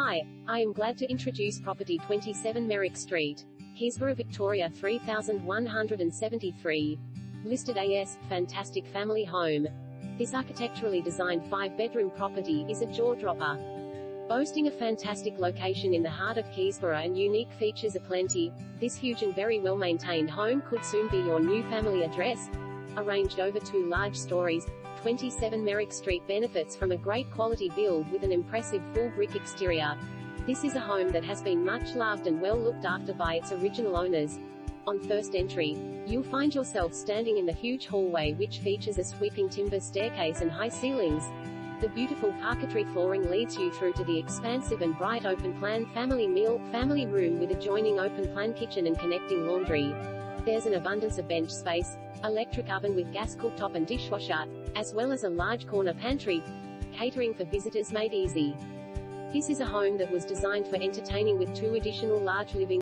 Hi, I am glad to introduce property 27 Merrick Street, Keysborough, Victoria 3173. Listed AS, fantastic family home. This architecturally designed five-bedroom property is a jaw-dropper. Boasting a fantastic location in the heart of Keysborough and unique features aplenty, this huge and very well-maintained home could soon be your new family address. Arranged over two large stories, 27 Merrick Street benefits from a great quality build with an impressive full brick exterior. This is a home that has been much loved and well looked after by its original owners. On first entry, you'll find yourself standing in the huge hallway which features a sweeping timber staircase and high ceilings. The beautiful parquetry flooring leads you through to the expansive and bright open-plan family meal, family room with adjoining open-plan kitchen and connecting laundry. There's an abundance of bench space, electric oven with gas cooktop and dishwasher, as well as a large corner pantry. Catering for visitors made easy. This is a home that was designed for entertaining with two additional large living